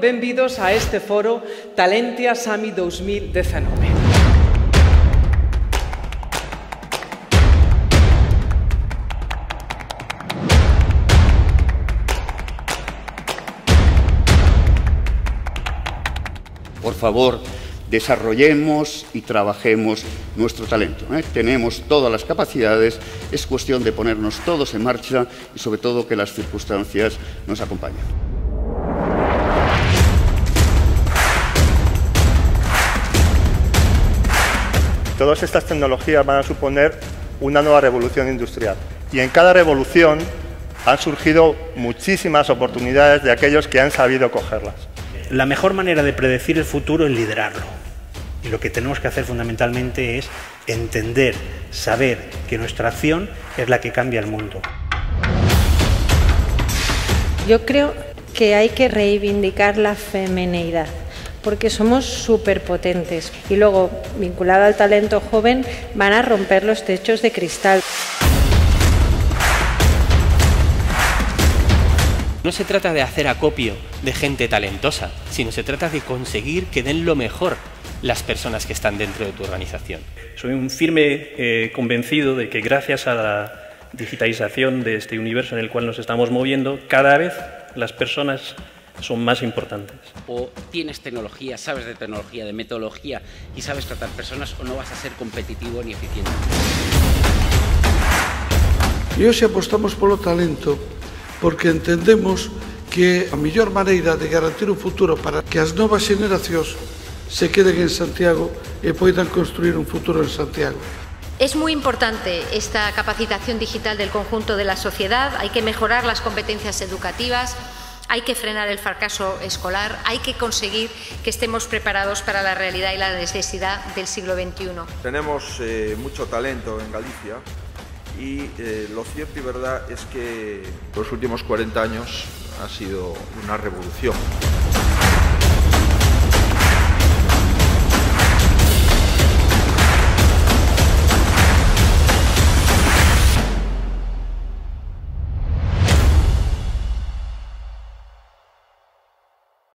Benvidos a este foro Talentia Sami 2019. Por favor, desarrollemos y trabajemos nuestro talento. ¿eh? Tenemos todas las capacidades, es cuestión de ponernos todos en marcha y sobre todo que las circunstancias nos acompañen. Todas estas tecnologías van a suponer una nueva revolución industrial y en cada revolución han surgido muchísimas oportunidades de aquellos que han sabido cogerlas. La mejor manera de predecir el futuro es liderarlo. Y lo que tenemos que hacer fundamentalmente es entender, saber que nuestra acción es la que cambia el mundo. Yo creo que hay que reivindicar la femeneidad porque somos súper potentes y luego, vinculado al talento joven, van a romper los techos de cristal. No se trata de hacer acopio de gente talentosa, sino se trata de conseguir que den lo mejor las personas que están dentro de tu organización. Soy un firme eh, convencido de que gracias a la digitalización de este universo en el cual nos estamos moviendo, cada vez las personas son más importantes. O tienes tecnología, sabes de tecnología, de metodología y sabes tratar personas o no vas a ser competitivo ni eficiente. E hoxe apostamos polo talento porque entendemos que a mellor maneira de garantir un futuro para que as novas xeneracións se queden en Santiago e poidan construir un futuro en Santiago. Es muy importante esta capacitación digital del conjunto de la sociedad, hay que mejorar las competencias educativas, hay que frenar el fracaso escolar, hay que conseguir que estemos preparados para la realidad y la necesidad del siglo XXI. Tenemos eh, mucho talento en Galicia y eh, lo cierto y verdad es que los últimos 40 años ha sido una revolución.